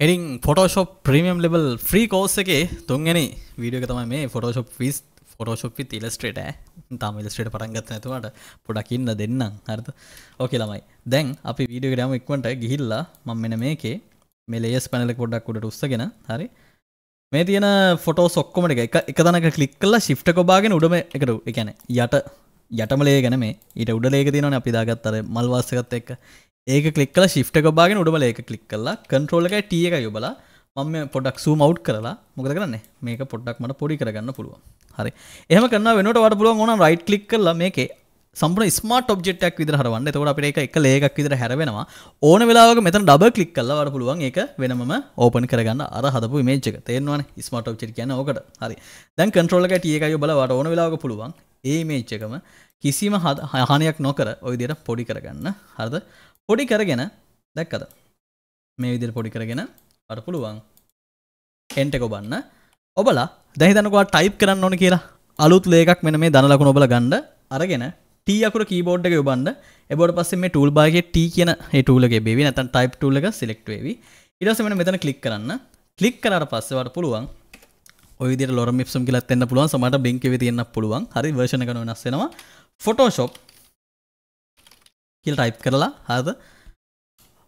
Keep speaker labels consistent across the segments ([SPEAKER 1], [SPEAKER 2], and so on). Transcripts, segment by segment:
[SPEAKER 1] එරින් Photoshop premium ලෙබල් free course එකේ තුන්ගනි වීඩියෝ එක තමයි මේ ෆොටෝශොප් ෆිස් ෆොටෝශොප් ඉලස්ට්‍රේට තම ඉලස්ට්‍රේට පටන්ගත් නැතුවට පොඩකින්න දෙන්නම්. හරිත ඕකේ ළමයි. දැන් අපි වීඩියෝ ඩම ඉක්වට ගිහිල්ලා මං මෙන මේකේ මේ ලේස් පැනල පොඩක් උඩට උත්සගෙන හරි? මේ තියෙන ෆොටෝ සොක්කොමට එක එක තනක කලික් කල්ලා ශිප්ට කොබාගෙන උඩම එකට එකැන යට යටමලේ ගැන මේ ඊට උඩලේක තියෙනවන අපි දාගත්තර මල්වාසකත් එක්ක. ඒක කලික්ල ශිප්ට කොබාගෙන උඩම ඒක කලික් කල්ලා කන්ට්‍රෝල එක ටිය එක යොබලා මම පොඩක් සූ මව් කරලා මොකද කරන්න? මේක පොඩ්ඩක් මට පොඩි කරගන්න පුළුවන්. හරි. එහම කන්න වෙනට වට පුළුවන් ඕන රයිට් කලික් කරලා මේකේ සම්පන ස්මාට ඔබ්ෙක්ටක් විදර හරවන්න. තකොට අපට එක එක ලේකක් විදර හැරවෙනවා. ඕන වෙලාවක මෙතන ඩබ කලික් කල්ලා වට පුළුවන් එක වෙනම ඕපන් කරගන්න. අර හදපු මේජක තේරවාන ස්මට ඔබ්ෙක් කියන ඕකට. හරි. දැන් කන්ට්‍රෝලක ටියකයි බලවට ඕන වෙලාවක පුළුවන් ඒ මේච්චකම කිසිම හනයක් නොකර ඔය දිට පොඩි කරගන්න. හරද? පොඩි කරගෙන දැක්කද? මේ විදිර පොඩි කරගෙන අට පුළුවන්. එන්ට කොබන්න ඔබලා දැහිතනකවා ටයිප් කරන්න ඕන කියලා. අලුත් ලේකක් මෙන මේ දනලකුණ ඔබල ගණ්ඩ අරගෙන ටියකුර කීබෝඩ් එක යොබන්න එබොට පස්සේ මේ ටූල් බාගේ ටී කියන හටූලගේ බේවි. නැතන් ටයිප් ටූල එක සිලෙක්ටවේවි ඉඩස මෙන මෙතන කලික් කරන්න. කලික් කරට පස්සවට පුළුවන් ඔයදි ලොර මිප්සම් කියලත් එන්න පුළුවන්. සමට බිංකව තියන්න පුළුවන්. හරි වර්ෂණ කන වෙනස්සෙනවා ෆොටෝශොප් කියල් ටයිප් කරලා හද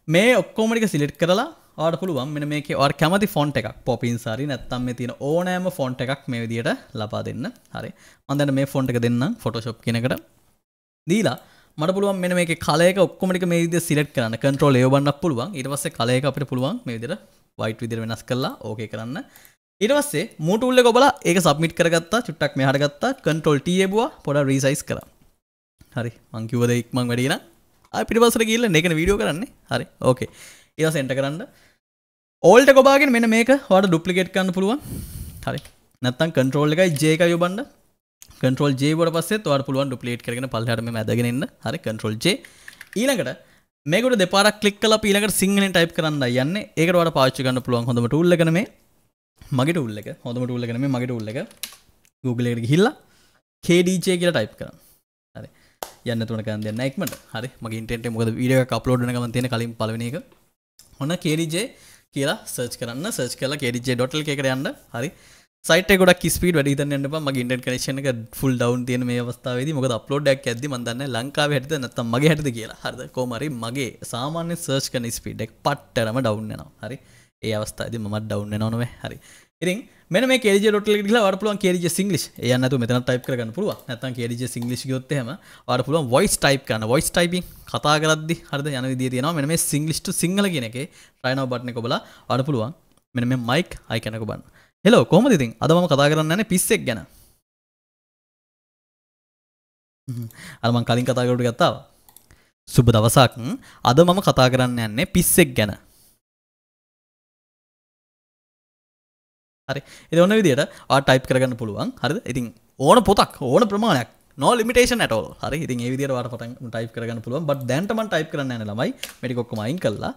[SPEAKER 1] මේ ඔක්කෝමටික සිලෙට් කරලා ආට පුළුවන් මෙන මේක වාට කැමති ෆොන්ට එකක්. පොපින් සරි නැත්තම් මේ තියෙන ඕනෑම ෆොන්ට එකක් මේ විදියට ලබා දෙන්න. හරි. මන්දන්න මේ ෆොන්ට එක දෙන්න ෆොටෝශප් කෙනකට දීලා මට පුළුවන් මෙන මේ කලයක ඔක්කොමටික මේ විදිහට සිලෙක්ට් කරන්න. කන්ට්‍රෝල් ඒ වන්නත් පුළුවන්. ඊට පස්සේ කලයක අපිට පුළුවන් මේ විදිහට වයිට් විදිහට වෙනස් කරලා ඕකේ කරන්න. ඊට පස්සේ මූ ටූල් එක ඔබලා ඒක සබ්මිට් කරගත්තා චුට්ටක් මෙහාට ගත්තා කන්ට්‍රෝල් T එබුවා පොඩ රීසයිස් කරා. හරි. මං කිව්වද ඉක්මන් වැඩි නම් ආයි පිටිපස්සට ගිහිල්ලා මේකන වීඩියෝ කරන්නේ. හරි. ඕකේ ඊට පස්සේ එන්ටර් කරන්න. ඕල්ට කොබාගෙන මෙන්න මේක වාට ඩුප්ලිකේට් කරන්න පුළුවන්. හරි. නැත්තම් කන්ට්‍රෝල් එකයි J එකයි යොබන්න කන්ට්‍රෝල් J වලට පස්සේ ඔයාලට පුළුවන් ඩුප්ලිකේට් කරගෙන පල්ලෙහාට මෙම ඇදගෙන එන්න හරි. Control J. ඊළඟට මේකට දෙපාරක් ක්ලික් කළා ඊළඟට සිංහලෙන් ටයිප් කරන්න යන්නේ. ඒකට ඔයාලට පාවිච්චි කරන්න පුළුවන් හොඳම ටූල් එක මේ මගේ ටූල් එක. හොඳම ටූල් එක මේ මගේ ටූල් එක. Google එකට ගිහිල්ලා KDJ කියලා ටයිප් කරන්න. හරි යන්න තුන කරන්න දෙන්න ඉක්මනට. හරි මගේ ඉන්ටර්නෙට් මොකද වීඩියෝ එකක් අප්ලෝඩ් වෙන ගමන් තියෙන කලින් පළවෙනි එක. ඔන්න KDJ කියලා සර්ච් කරන්න සර්ච් කරලා KDJ.lk එකට යන්න. හරි. සයිට ගොඩක් ස්පීඩ් වැඩි හිතන්න යන්න එපා. මගේ ඉන්ටර්නෙට් කනෙක්ෂන් එක ෆුල් ඩවුන් තියෙන මේ අවස්ථාවේදී. මොකද අප්ලෝඩ් එකක් යද්දි මම දන්නේ ලංකාවේ හැටිද නැත්නම් මගේ හැටිද කියලා. හරිද? කොහොම හරි මගේ සාමාන්‍ය සර්ච් කරන ස්පීඩ් එක පට්ටරම ඩවුන් වෙනවා. හරි. ඒ අවස්ථාවේදී මමත් ඩවුන් වෙනව නෙවෙයි හරි. ඉතින් මෙන්න මේ KDJ ඩොට් එකට ගිහලා ඔයාලට පුළුවන් KDJ සිංග්ලිෂ් ඒ යන්න නැතුව මෙතන ටයිප් කරගන්න පුළුවන්. නැත්නම් KDJ සිංග්ලිෂ් ගියොත් එහෙම ඔයාලට පුළුවන් වොයිස් ටයිප් කරන්න. වොයිස් ටයිපින් කතා කරද්දි හරිද යන විදිය තියෙනවා. මෙන්න මේ සිංග්ලිෂ් ටු සිංහල කියන එකේ try now button එක ඔබලා ඔයාලට පුළුවන්. මෙන්න මේ මයික් අයිකන් එක ඔබන්න. හෙලෝ කොහොමද ඉතින්? අද මම කතා කරන්න යන්නේ පිස්සෙක් ගැන. අර මං කලින් කතා කරලා ගත්තා සුබ දවසක්. අද මම කතා කරන්න යන්නේ පිස්සෙක් ගැන. හරි. එ ඔන්න විදිට ටයිප් කරගන්න පුළුවන්. හරි ඉතින් ඕන පොතක් ඕන ප්‍රමාණයක්. නෝ ලිමිටේෂන් ඇටෝ හරි. ඉතින් ඒ විදියට වාට පටන් ටයිප් කරගන්න පුළුවන්. බට දැන්ටමන් ටයිප් කරන්න යන ළමයි මටිකොක්කොම අයින් කල්ලා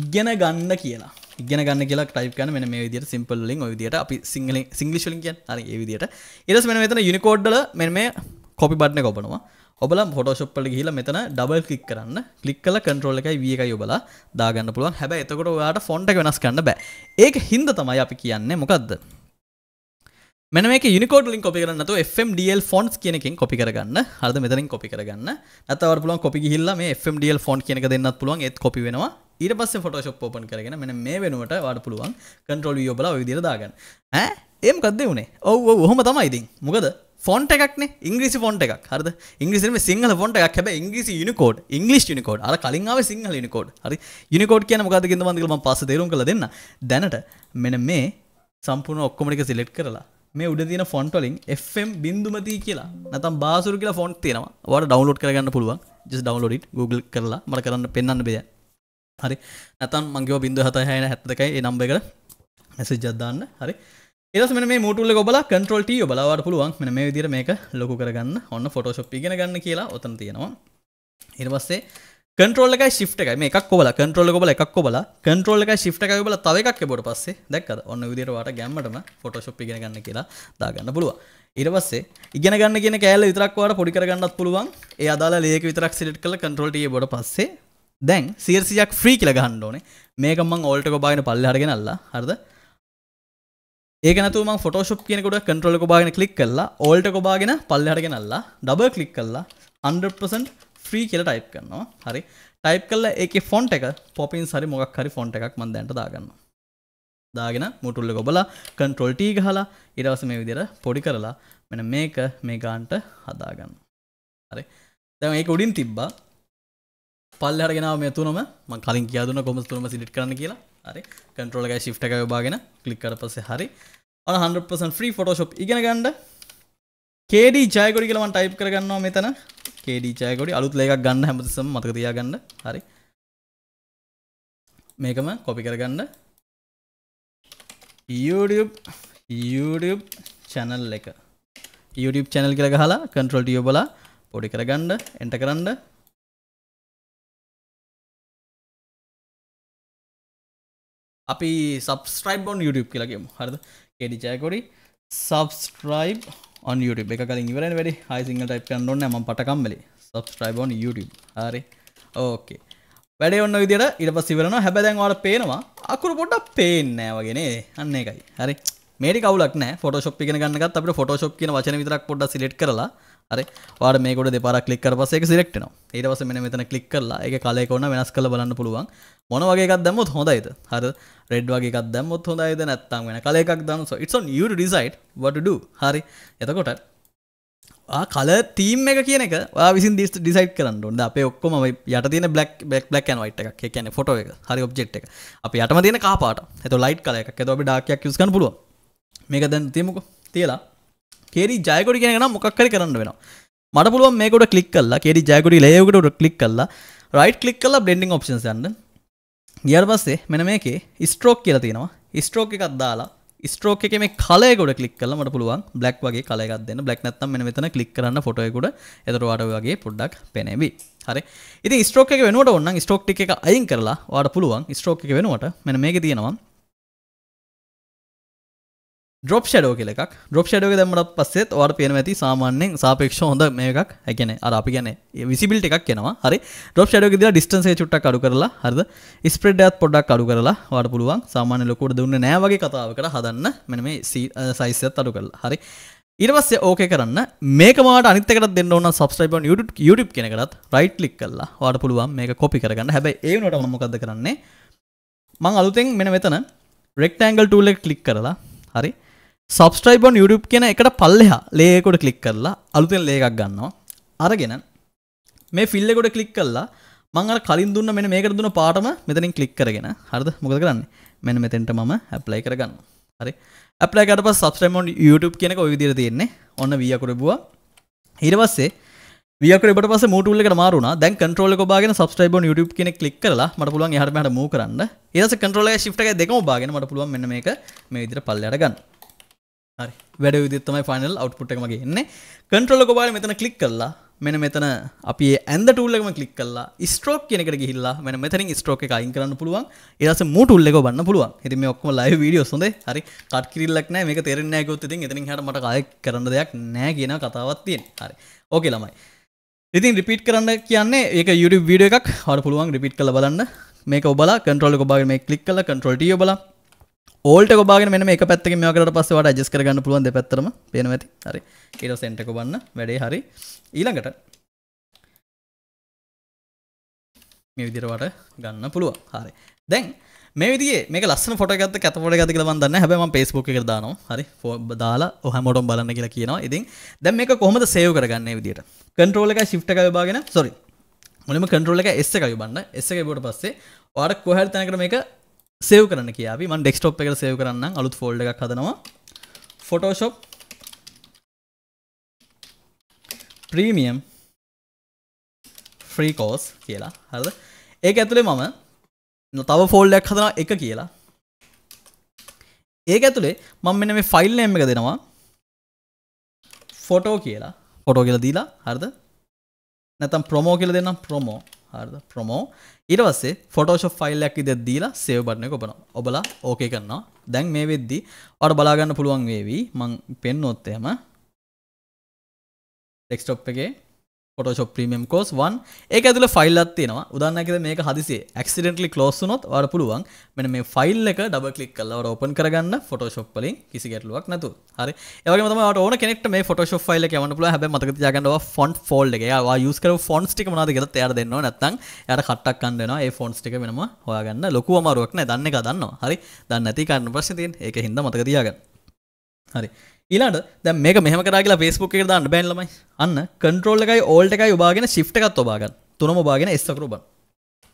[SPEAKER 1] ඉගෙන ගන්න කියලා. ඉගෙන ගන්න කියලා ටයිප් කරන මෙන්න මේ විදිහට සිම්පල් වලින් ඔය විදිහට අපි සිංහලෙන් සිංග්ලිෂ් වලින් කියන්නේ. හරි. ඒ විදිහට ඊට පස්සේ මෙන්න මෙතන යුනිකෝඩ් වල මෙන්න මේ කොපි බටන් එක ඔබනවා ඔබලා ෆොටෝශොප් වලට ගිහිල්ලා මෙතන ඩබල් ක්ලික් කරන්න. ක්ලික් කරලා කන්ට්‍රෝල් එකයි V එකයි ඔබලා දාගන්න පුළුවන්. හැබැයි එතකොට ඔයාලට ෆොන්ට් එක වෙනස් කරන්න බෑ. ඒක හින්දා තමයි අපි කියන්නේ මොකද්ද? මෙන මේක යුනිකෝඩ් ලින් කොපි කරන්න නැතුව FMDL ෆොන්ට්ස් කියන එකෙන් කොපි කරගන්න. හරිද? මෙතනින් කොපි කරගන්න. නැත්නම් ඔයාලට පුළුවන් කොපි ගිහිල්ලා මේ FMDL ෆොන්ට් කියන එක දෙන්නත් පුළුවන්. ඒත් කොපි වෙනවා. ඊට පස්සේ ෆොටෝශොප් ඕපන් කරගෙන මෙන්න මේ වෙනුවට ඔයාලට පුළුවන් කන්ට්‍රෝල් V ඔබලා ඔය විදිහට දාගන්න. ඈ? ඒ මොකද්ද උනේ ඔව් ඔව් ඔහොම තමයි ඉතින්. මොකද ෆොන්ට එකක්න. ඉංග්‍රිසි ෆොන්ට එකක්. හරද? ඉංග්‍රිසිම සිංහල ෆොන්ට එකක්. හැබ ඉංග්‍රිසි යුනිකෝඩ් ඉංග්ලිස් යුනිකෝඩ් අර කලින්ාව සිංහල යුනිකෝඩ් හරි? යුනිකෝඩ් කියන මොකද ගෙද මන්දිකම පස තේරුම් කළ දෙන්න. දැනට මෙන මේ සම්පූර්ණ ඔක්කොමටික සිලෙට් කරලා මේ උඩ තින ෆොන්ටලින් FM බින්දුමති කියලා නතම් බාසුර කියලා ෆොන්ට් තියෙනවා. වට ඩවන්ලෝඩ් කරගන්න පුළුවන්. ජස් ඩවන්ලෝඩ් Google කරලා. මට කරන්න පෙන්න්න බෙද හරි? නැතම් මංගව බින්ද හතහයන හැත්තකයි ඒ නම්බ එකට මෙසෙජ් ජදදාන්න හරි? ඒස් මෙ මේ මුටුල ඔබල කන්ට්‍රෝල්ට බලාවට පුළුවන්. මෙ මේ විදිර මේක ලොකු කරගන්න. ඔන්න ෆොටෝශප් ඉගෙන ගන්න කියලා ඔතන තියෙනවා. ඉරවස්සේ කන්ට්‍රෝල එක ශිප්ට එක මේ එකක් කොබල කන්ට්‍රෝල කොබල එකක් කොබල කන්ට්‍රෝල එක ශිප්ට එක බල තව එකක් බොට පස්සේ දැක්කද? ඔන්න විදිරවාට ගැම්මටම ෆොටෝශප් ඉගෙන ගන්න කියලා දාගන්න පුළුව ඉරවස්සේ ඉගෙන ගන්න කියන කෑල විතරක්වාට පොඩි කරගන්නත් පුළුවන්. ඒ අදාලා ලේක විතරක් සිලට් කල කන්ට්‍රෝල්ට බොඩ පස්සේ දැන් සියර්සියක් ෆ්‍රී කියල ගහන්න ඕනේ. මේකම ඕල්ට බාගෙන පල්ල හරගෙනල්ලා හරද? ඒකනතුම ෆොටෝශප් කියනකොට කන්ට්‍රෝල බාගෙන කලික් කරලා ඕල්ට කොබාගෙන පල්ල හරගෙනල්ලා ඩබ කලික් කරලා 100% ෆ්‍රී කියල ටයිප් කරනවා. හරි. ටයිප් කල්ල ඒක ෆොන්ට එක පොපින් සරි මොක් හරි ෆොන්ට එකක් මන් දැන්ට දාගන්න දාගෙන මුටුල්ල ගොබලා කන්ට්‍රෝල්ටී ගහලා ඉරවස මේ විදිර පොඩි කරලා මෙන මේක මේ ගාන්ට හදාගන්න. හරි. දැම ඒක උඩින් තිබ්බා. පල්ලහරගෙන මේ තුනම ම කලින් කියදුන කොම තුනම සිලිට් කරන්න කියලා. හරි. කන්ට්‍රෝල එක ශිප්ට එක බාගෙන කලික් කර පසේ හරි. අන 100% ෆ්‍රී ෆොටෝශප් ඉගෙන ගණ්ඩ කේඩී ජයගොඩි කියලමන් ටයිප් කරගන්නවා මෙතන. කේඩී ජයගොඩි අලුත් ලේකක් ගන්න හැමතිසම මතක තියාගන්න. හරි. මේකම කොපි කරගන්න. YouTube YouTube චැනල් එක. YouTube චැනල් කියල ගහලා කන්ට්‍රෝල් ටියෝ බලා පොඩි කරගන්න එන්ට කරන්න. අපි සබස්ක්‍රයිබ් ඔන් YouTube කියලගේමු හරිද? කෙඩි ජයකොඩි සබස්ක්‍රයිබ් on YouTube. එක කලින් ඉවරන වැඩි හයි සිංහල ටයිප් කරන්න ඕනේ මම පටකම්බලි subscribe on YouTube. හරි. ඕකේ වැඩේ ඔන්න විදියට ඊට පස්සේ ඉවරනවා හැබැයි දැන් ඔයාලට පේනවා අකුරු පොඩ්ඩක් පේන්නේ නැහැ වගේ නේ. අන්න ඒකයි. හරි. මේටි කවුලක් නෑ. ෆොටෝශොප් ඉගෙන ගන්න ගත්ත අපිට ෆොටෝශොප් කියන වචන විතරක් පොඩ්ඩක් සිලෙක්ට් කරලා හරි. ඔයාලට මේකට දෙපාරක් ක්ලික් කරලා පස්සේ ඒක සිලෙක්ට් වෙනවා. ඊට පස්සේ මෙන්න මෙතන ක්ලික් කරලා ඒකේ කලර් එක ඕන වෙනස් කරලා බලන්න පුළුවන්. මොන වගේ එකක් දැම්මොත් හොඳයිද? හරි. රෙඩ් වගේ එකක් දැම්මොත් හොඳයිද? නැත්නම් වෙන කලර් එකක් දාන්න so it's on you to decide what to do. හරි. එතකොට කල තීම් එක කියන එක විසි දිස් ඩිසයිට් කරන්න ොද අප ඔක්කොම යට තින බ්ලක් බක් බ්ලක් න් වයිට එකක්. කියන ෆොට එක. හරි ඔබ්ෙක්් එක. අප යටම තියෙන කාපාට එත ලයිට් කල එක එත ඔබ ඩාකයක් යස්කන පුළුව මේක දැන් තියමුක? තියලා. කේරි ජයකොඩි කියෙන නම් මොක්කරි කරන්න වෙනවා. මට පුළුවන් මේකට කලික් කල්ලා කෙරි ජයකොඩි ලයකට කලික් කල්ලා රයිට් කලික් කල්ලා බ්ලෙන්ඩිං ඔප්ෂන් යන්න. ගියර පස්සේ මෙන මේකේ ස්ට්‍රෝක් කියලා තියෙනවා. ස්ට්‍රෝක් එකක් දාලා ස්ට්‍රෝක එක මේ කලයකොට කලික් කල මට පුළුවන් බ්ලක් වගේ කලයක් දෙන්න. බ්ලක් නැත්තම් මෙ මෙතන කලික් කරන්න ෆොටයකුට එතරවාට වගේ පොඩ්ඩක් පෙනෙවි. හරි. ඉති ස්ට්‍රෝක එක වෙනට ඔන්න ස්ටෝක් එක අයින් කරලා වාට පුළුවන් ස්ට්‍රෝක එක වෙනවට මෙන මේක තියෙනවා. ඩොප් ෂඩෝ කියලක් ඩොප් ෂඩෝ දමට පස්සෙත් වාට පේන ඇති සාමාන්‍යෙන් සාපේක්ෂ හොඳ මේකක්. හැකන අර අපි ගැන විසිබිල්ට එකක් කෙනවා හරි. ඩොප් ෂඩෝ ද ඩිස්ටන්සේ චුට්ට අඩු කරලා හද ස්ප්‍රඩ්ඩත් පොඩ්ඩක් අඩු කරලා වාට පුළුවන්. සාමාන්‍ය ලොකුට දුන්න නෑවගේ කතාවකට හදන්න. මෙන මේ සයිසත් අඩු කරලා. හරි. ඉරවස්සේ ඕක කරන්න. මේකමට අනිතකට දෙන්න ඕන සබස්්‍රයිබන් YouTube කෙනෙකටත් රයිට් ලික් කල්ලා වාට පුළුවන් මේක කොපි කරගන්න. හැබයි ඒනට මොකද කරන්නේ? මං අලුතෙන් මෙන මෙතන රෙක්ටෑන්ගල් ටූලෙක් කලික් කරලා හරි. සබස්ට්‍රයිබන් YouTube කියන එකට පල්ලෙහා ලේකොට කලික් කරලා අලුතෙන් ලේකක් ගන්නවා. අරගෙන මේ ෆිල්ලෙකොට කලික් කරලා මං කලින් දුන්න මෙ මේක දුන්න පාටම මෙතනින් කලික් කරගෙන හරිද? මොකද කරන්න? මෙන්න මෙතෙන්ට මම ඇප්ලයි කරගන්න හරි. ඇප්ලයිකට පස් සබස්ට්‍රයිමන් YouTube කියනක ඔය විදිර තියෙන්නේ. ඔන්න වියකුරබවා හිරවස්සේ වියකට පස මුටුල්ලක මාරුණ දැන් කන්ට්‍රෝල බාගෙන සබස්ටයිබ YouTube කියන කලික් කරලා මට පුළුවන් හරමට මූ කරන්න. ඒස කන්ට්‍රෝල ශිප්ට දෙකම බාගෙන මට පුළුවන් මෙන්න මේක මේ විදිර පල්ලට ගන්න. හරි වැඩ විදිත්තමයි ෆයිනල් අවට්පුට් එක මගේ එන්නේ. කන්ට්‍රෝල කොබාල මෙතන කලික් කරලා මෙන මෙතන අපි ඇන්ද ටූල්ලකම කලික් කරලා ස්ට්‍රෝක් කියනකට ගිහිල්ලා මෙන මෙතනින් ස්ට්‍රෝක එක අයින් කරන්න පුළුවන්. ඒස මුටුල්ල එක බන්න පුළුවන්. ඉති මේ ඔක්කම ලයි වීඩියෝ සොඳ හරි. කට් කිරල්ලක් නෑ. මේක තෙරෙන්නේ නැහැ ගොත් ඉතින් එතනින් හට මට කය කරන්න දෙයක් නෑ කියන කතාවක් තියෙන හරි. ඕකේ ළමයි. ඉතින් රිපිට් කරන්න කියන්නේ ඒක YouTube වීඩියෝ එකක්. හට පුළුවන් රිපිට් කළ බලන්න. මේක ඔබලා කන්ට්‍රෝල කොබාගෙන මේ කලික් කළ. කන්ට්‍රෝල්ටිය බලා ඕල්ට කොබාගෙන මෙන්න එක පැත්තක මේකට පස්ස වට ජස් කරගන්න පුළුවන් දෙපැත්තරම පේන ඇති? හරි. ඊට සෙන්ට කොබන්න වැඩේ හරි. ඊළඟට මේ විදිරවට ගන්න පුළුවන්. හරි. දැන් මේ විදිේ මේ ලස්සන ෆොට ගත්ත කතපොට ගති කලවන් දන්න හැබම පේස්බුක් එක දානවා. හරි. දාලා ඔහමොටම් බලන්න කියලා කියනවා. ඉතින් දැන් මේක කොහොමද සේව් කරගන්න විදිට කන්ට්‍රෝල එක ශිප්ට එක බාගෙන සොරි මුලිම කන්ට්‍රෝල එක එස්ස එකයි බන්න එස්ස එක බොට පස්සේ වාට කොහැල් තැනකට මේක සේව් කරන්න කියාවි මන් ඩෙක්ස්ටොප් එක සේව් කරන්න අලුත් ෆෝල්ඩ එකක් හදනවා. ෆොටෝශොප් ප්‍රීමියම් ෆ්‍රී කෝස් කියලා. හද ඒක ඇතුළේ මම තව ෆෝල්ඩයක් හදන එක කියලා. ඒක ඇතුළේ මම මෙන්න මේ ෆයිල් එම එක දෙනවා. ෆොටෝ කියලා. ෆොටෝ කියලා දීලා හරිද? නැතම් ප්‍රොමෝ කියල දෙන්නම්. ප්‍රොමෝ හරිද? ප්‍රොමෝ ඊට පස්සේ ෆොටෝෂොප් ෆයිල්ලයක් විදිහට දීලා සේව් බටන් එක ඔබනවා. ඔබලා ඕකේ කරනවා. දැන් මේ වෙද්දි ඔයාලට බලා ගන්න පුළුවන් වේවි. මං පෙන්නොත් එහෙම ඩෙස්ක්ටොප් එකේ ෆොටෝශොප් ප්‍රීමියම් කෝස් වන් ඒක ඇතුළ ෆයිල්ලත් තියෙනවා. උදන්නකද මේක හදිසේ ඇක්සිඩෙන්ටලි කලෝස්සුනොත් වට පුළුවන්. මෙන මේ ෆයිල් එක ඩබ කලික් කල්ලවට ඕපන් කරගන්න ෆොටෝශොප් වලින් කිසි ගැටලුවක් නැතු හරි. ඒවගේ මට ඕන කෙනෙක්ට මේ ෆොටෝශොප් ෆයිල් එක යවන්න පුළුවන්. හැබැයි මතක තියාගන්නවා ෆොන්ට් ෆෝල්ඩ් එක. යා යූස් කරපු ෆොන්ට්ස් ටික මොනවද කියලා එයාට දෙන්න ඕන නැත්නම් එයාට කට්ටක් ගන්න වෙනවා. ඒ ෆොන්ට්ස් ටික වෙනම හොයාගන්න. ලොකු අමාරුවක් නෑ. දන්න එක දන්නවා. හරි. දන්නේ නැති කාරණා ප්‍රශ්නේ තියෙන ඒක හින්දා මතක තියාගන්න. හරි. ඊලාට දැ මේක මෙහම කරලා ෆස්බුක් එක දාන්න බැන්ලමයි අන්න කන්ට්‍රෝල් එකයි ඕල්ට එකයි ඔබාගෙන ශිප් එකත් ඔබාගන්න. තුනම බාගෙන එස්සකරු බන්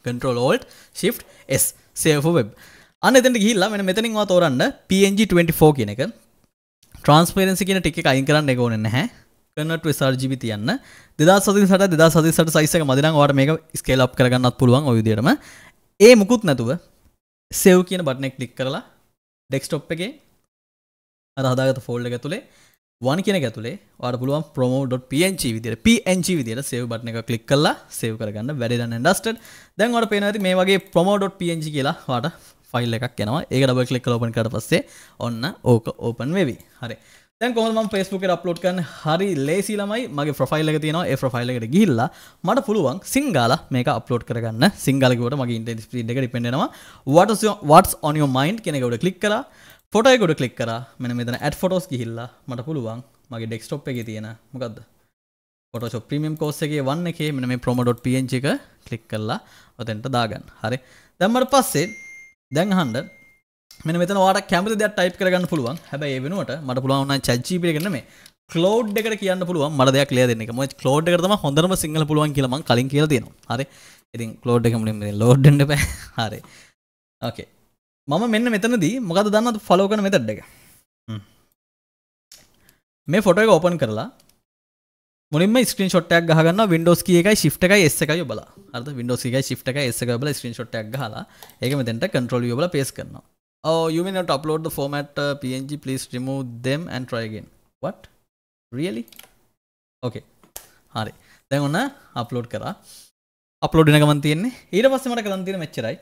[SPEAKER 1] control alt shift S. Save web අන්න එතට ගිල්ලා මෙ මෙතනින්වා තෝරන්න PNG24 කියන එක. ට්‍රන්ස්පේරන්සි කියන ටික අයින් කරන්න එක ඕන නැහැ. කනට විසර්ජිවි තියන්න. දෙදා සති සට දෙදා සති සට සයිසක මදින වාට මේක ස්කේල් අප් කරගන්නත් පුළුවන් ඔයුදිරම ඒ මුකුත් නැතුව සෙව් කියන බටනෙක් ලික් කරලා ඩෙක්ස්ටොප් එකේ අර හදාගත ෆෝල්ඩ එක තුළේ වන් කියන ඇතුලේ වාට පුළුවන් ප්‍රමෝ.පංච විදිර පංච විදිර සේව බටන එක කලික් කල්ලා සේව කරගන්න. වැඩන්න ඩස්ට දැන් වට පේනති මේ වගේ ප්‍රමෝ.පංච කියලා වාට ෆයිල් එකක් යනවා ඒක ඩබ කලික් ලෝපන් කට පස්සේ ඔන්න ඕක ඕපන් වෙවි. හරි. දැන් කොහොම ෆස්බුක අප්ලෝඩ් කරන්න? හරි ලේසි ළමයි. මගේ ප්‍රොෆයිල් එක තියෙනවා. ඒ ප්‍රොෆයිල් එකට ගිහිල්ලා මට පුළුවන් සිංගාල මේක අප්ලෝඩ් කරගන්න. සිංගලකට මගේ ඉන්ටෙන්ස් ස්පීඩ් එක ඩිපෙන්ඩ් වෙනවා. What's your what's on your mind කියන එකට ක්ලික් කරලා ෆොටයකොට කලික් කර. මෙන මෙතන ඇඩ් ෆොටෝස් ගිහිල්ලා මට පුළුවන් මගේ ඩෙක්ස්ටොප් එක තියෙන මොකක්ද ොට ප්‍රමියම් කෝස්සගේ වන්න එක මෙන මේ ප්‍රොමඩොට්.පංච එක කලික් කරලා ඔතෙන්ට දාගන්න. හරි. දැම්මට පස්සේ දැන් හන්ඩ මෙ මෙත වාට කැමති දෙයක් ටයිප් කරගන්න පුළුවන්. හැබැයි වෙනුවට මට පුළුවන් චච්චිපිරගන්න මේ කලෝඩ් එකට කියන්න පුළුවන්. මට දෙයක් ලිය දෙන්න ම කලෝඩ් එකටම හොඳරම සිංහල පුළුවන් කියලම කලින් කියල තියෙනවා. හරි. ඉතින් කලෝඩ් එක මුලින් ලෝඩ්ඩ පැ හරි. ඕකේ මම මෙන්න මෙතනදී මොකද දන්නත් ෆලෝ කන මෙතඩ් එක මේ ෆොට එක ඕපන් කරලා මුලින්ම ස්ක්‍රීන් ෂොට්ටයක් ගහගන්න වින්ඩෝස් කිය එකයි ශිප් එකයි එස් එකයි බල අද වින්ඩෝස් එකයි ශිප් එක එස් එක බල ස්ක්‍රීන් ෂොට්ටයක් ගහලා ඒක මෙතෙන්ට කන්ට්‍රෝල් යබල පේස් කරනවා Oh, you mean not upload the format uh, PNG? Please remove them and try again. What? Really? Okay. හරි. දැන් ඔන්න අප්ලෝඩ් කරා. අප්ලෝඩ් වෙන ගමන් තියෙන්නේ. ඊට පස්සේ මට කරන් තියෙන මෙච්චරයි.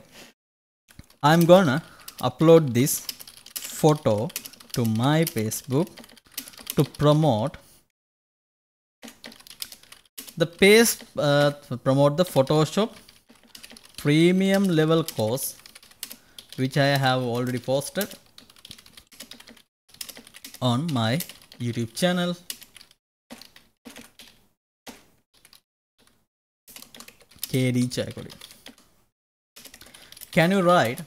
[SPEAKER 1] I'm gonna upload this photo to my Facebook to promote the page uh, promote the Photoshop premium level course which I have already posted on my YouTube channel. KD Chakuri. Can you write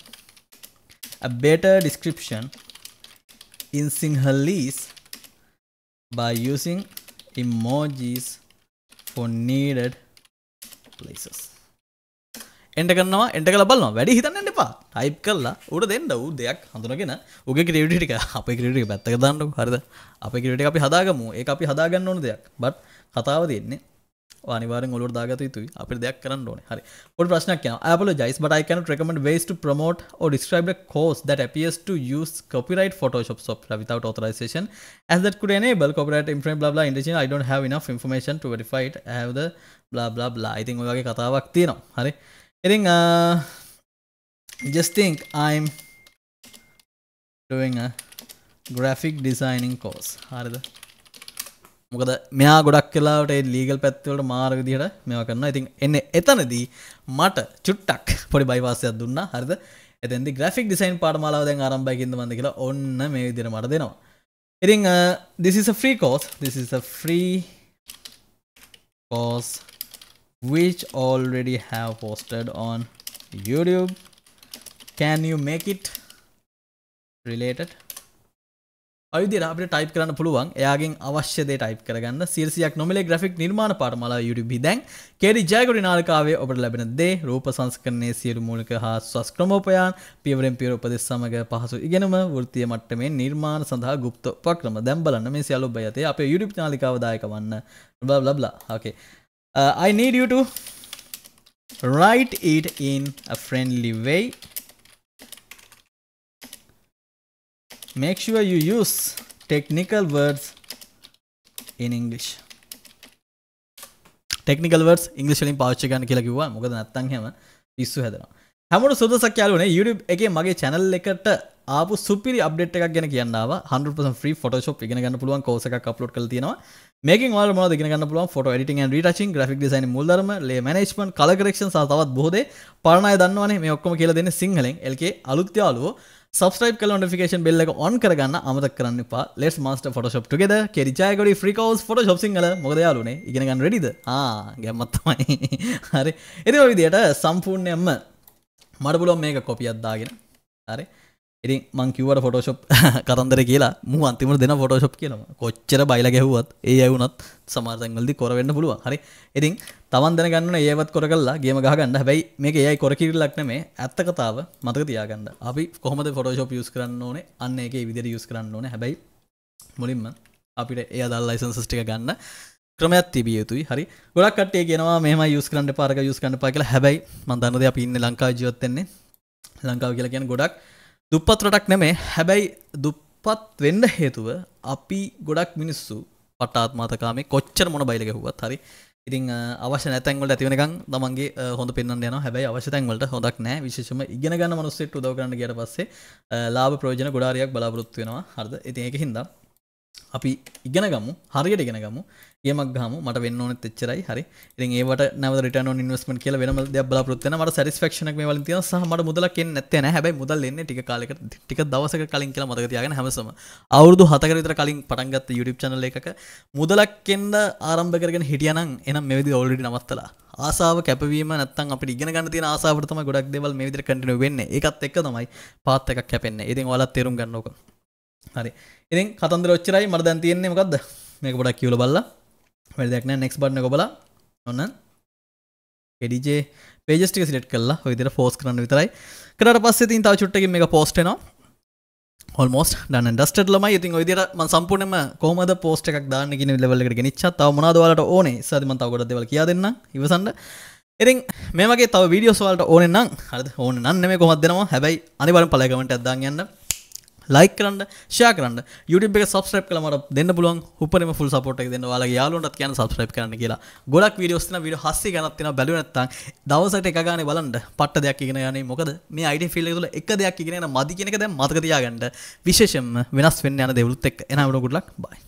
[SPEAKER 1] a better description in Sinhalese by using emojis for needed places? එන්ට කරනවා එන්ට කල බලන්න වැඩි හිතන්න එපා. Type කරලා උට දෙන්න. වූ දෙයක් හඳුනගෙන උගේ ක්‍රේටික අප ක්‍රටික පැත්තක දන්නු හරිද? අප ක්‍රට අපි හදාගමු. ඒ අපි හදාගන්න ඕන දෙයක්. බට් කතාව දෙන්නේ අනිවාරෙන් ඔලුවට දාගත යුතුයි. අපිට දෙයක් කරන්න ඕනේ. හරි. පොඩි ප්‍රශ්නයක් යනවා I apologize but I cannot recommend ways to promote or describe a course that appears to use copyright Photoshop software without authorization. As that could enable copyright infringement blah blah indication I don't have enough information to verify it. I have the blah blah blah. I think ඔය වගේ කතාවක් තියෙනවා. හරි. ඉතින් uh, just think I'm doing a graphic designing course. හරිද? මොකද මෙයා ගොඩක් කලාට ලීගල් පැත්වලට මාර විදිහට මෙවා කරන්න ඉතින් එන්න එතනදී මට චුට්ටක් පොඩි බයිවාසයක් දුන්න. හරිද? එතැදි ග්‍රෆික් ඩිසයින් පාටමාලාව දැන් ආරම්භයකින්ද මඳ කියලා ඔන්න මේ විදිර මට දෙනවා. ඉතින් uh, this is a free course. This is a free course which already have posted on YouTube. Can you make it related? අවිදි අපට ටයිප් කරන්න පුළුවන්. එයාගෙන් අවශ්‍යද ටයිප් කරගන්න. සිරසියක් නොමලේ ග්‍රෆික් නිර්මාණ පාටමලා යුටි දැන් කෙඩි ජයකොඩි නාලකාවේ ඔබට ලැබෙන දේ රූප සංස්කරණය සියලු මූලික හා ස්වස් ක්‍රමෝපයන් පියවරෙන් පියවර උපදෙස් සමග පහසු ඉගෙනම වෘත්තිය මට්ටමේ නිර්මාණ සඳහා ගුප්ත උපක්‍රම. දැන් බලන්න මේ සියලු ඔබ යතේ අපේ YouTube නාලිකාව දායක වන්න. blah blah blah. Okay. Uh, I need you to write it in a friendly way. Make sure you use technical words in English. Technical words ඉංග්‍රිෂලින් පාච්ච ගන්න කියලා කිව්වා. මොකද නැත්තන් හැම පිස්සු හැදෙනවා. හැමෝට සුදසක් යාලුනේ YouTube එකේ මගේ channel එකට ආපු සුපිරි අප්ඩේට් එකක් ගැන කියන්නාව 100% free Photoshop ඉගෙන ගන්න පුළුවන් course එකක් අප්ලෝඩ් කරලා තියෙනවා. මේකින් වාල මොනවද ඉගෙන ගන්න පුළුවන්? Photo editing and retouching graphic design මූලධර්ම ලේ මැනේජ්මන්ට් කලර් කරෙක්ෂන් සහ තවත් බොහෝ දේ. පරණ අය දන්නවනේ මේ ඔක්කොම කියලා දෙන්නේ සිංහලෙන්. LK අලුත් යාළුවෝ සබස්ක්‍රයිබ් කළ නොටිෆිකේෂන් බෙල් එක ඔන් කරගන්න අමතක කරන්න එපා. Let's master Photoshop together Kerry Jayakody free course Photoshop Sinhala මොකද යාළුවනේ? ඉගෙන ගන්න රෙඩිද ආ ගැම්මත් තමයි. හරි. ඉතින් ඔය විදිහට සම්පූර්ණයෙන්ම මට පුළුවන් මේක කොපියක් දාගෙන. හරි. ඉතින් මං කිව්වට ෆොටෝෂොප් කරන්දර කියලා මු අන්තිමට දෙන ෆොටෝෂොප් කියලම කොච්චර බයිල ගැහුවත් ඒ ඇවුනත් සමාර්තැන්වලදි කොරවෙන්න පුළුවන්. හරි. ඉතින් තවන් දැනගන්න ඒවත් කොර කල්ලා ගේම ගහගන්න. හැබැයි මේක ඒයි කොරකිරලක් නෙමේ ඇත්ත කතාව මතක තියාගන්න. අපි කොහොමද ෆොටෝෂොප් යස් කරන්න ඕනේ? අන්න එක විදිර යස් කරන්න ඕන. හැබැයි මුලින්ම අපිට ඒ අදල් ලයිසන් සස්ටික ගන්න ක්‍රමයක් තිබිය යුතුයි. හරි. ගොඩක් කටේ ගෙනවා මෙම යස් කරන්න පාරක යස් කන්න පා කියලා. හැබැයි මන්දන්නද අප ඉන්න ලංකා ජීවත්තෙන්නේ ලංකාව කියලා කියන ගොඩක් දුප්පත් රටක් නෙමේ හැබැයි දුප්පත් වෙන්න හේතුව අපි ගොඩක් මිනිස්සු පටාත්මාතකාමේ කොච්චර මොන බයිල ගැහුවත් හරි ඉතින් අවශ්‍ය නැතැන්වලට ඇතිවෙනකම් තමන්ගේ හොඳ පෙන්න්න යන හැබැයි අවශ්‍යතැන්වලට හොඳක් නෑ විශේෂම ඉගෙන ගන්න මනුස්සෙට උදව කරන්න ගට පස්සේ ලාභ ප්‍රෝජන ගොඩාරයක් බලාපොරොත්තු වෙනවා. හරද? ඉතින් ඒක හින්දා අපි ඉගෙන ගමු හරියට ඉගෙන ගමු. ඒමක් ගම මට වෙන්න ඕන එච්චරයි. හරි. ඉතින් ඒවට නැව රිටන ඉන්වස්මට කියල වෙනම දෙයක් බලාපොරොත්තු මට සැටිස්ෆැක්ෂන් මේ වලින් තියෙන සහ මට මුදලක් එන්නේ නැත්තේ නැහැ හැබැයි මුදල් එන්නේ ටික කාලයක ටික දවසක කලින් කියලා මතක තියාගෙන හැමසම. අවුරුදු 7කට විතර කලින් පටන් ගත්ත YouTube channel එකක මුදලක් එන්න ආරම්භ කරගෙන හිටියානම් එහෙනම් මේ විදිහට ඔල්රෙඩි නවත්තලා. ආසාව කැපවීම නැත්තම් අපිට ඉගෙන ගන්න තියෙන ආසාවට තමයි ගොඩක් දේවල් මේ විදිහට කන්ටිනියු වෙන්නේ. ඒකත් එක්ක තමයි පාත් එකක් කැපෙන්නේ. ඉතින් ඔයාලත් තේරුම් ගන්න ඕක. හරි. ඉතින් කතන්දර ඔච්චරයි. මට දැන් තියෙන්නේ මොකද්ද? මේක පොඩක් කියවලා බලලා. වැඩි දෙයක් නැහැ නෙක්ස්ට් බටන් එක ඔබලා ඔන්න එඩිජේ පේජස් ටික සිලෙක්ට් කරලා ඔය විදිහට පෝස්ට් කරන්න විතරයි. කරාට පස්සේ ඉතින් තව චුට්ටකින් මේක පෝස්ට් වෙනවා. ඔල්මෝස්ට් ඩන් ඇන්ඩ් ඩස්ටඩ් ළමයි. ඉතින් ඔය විදිහට මම සම්පූර්ණයෙන්ම කොහොමද පෝස්ට් එකක් දාන්න කියන ලෙවල් එකට ගෙනිච්චා. තව මොනවද ඔයාලට ඕනේ? ඉස්සරදී මම තව ගොඩක් දේවල් කියා දෙන්නම්. ඉවසන්න. ඉතින් මේ වගේ තව වීඩියෝස් වලට ඕනේ නම් හරිද? ඕනේ නම් නෙමෙයි කොහොමද දෙනවා. හැබැයි අනිවාර්යෙන් පළයි කමෙන්ට් එකක් දාන්න යන්න. ලයි කරන්න ෂයා කරන්න. YouTube එක සබස්ක්‍රයිබ් කළා මට දෙන්න පුළුවන් උපරිම ෆුල් සපෝට් එක දෙන්න. ඔයාලගේ යාළුවන්ටත් කියන්න සබස්ක්‍රයිබ් කරන්න කියලා. ගොඩක් වීඩියෝස් තියෙනවා. වීඩියෝ 700 ගණක් තියෙනවා. බැලුවේ නැත්නම් දවසකට එක ගානේ බලන්න. පට්ට දෙයක් ඉගෙන යන්නේ මොකද? මේ IT ෆීල්ඩ් එක තුල එක දෙයක් ඉගෙන යන මදි කියන එක දැන් මතක තියාගන්න. විශේෂයෙන්ම වෙනස් වෙන්න යන දේවලුත් එක්ක. එනවා ගුඩ් ලක් බයි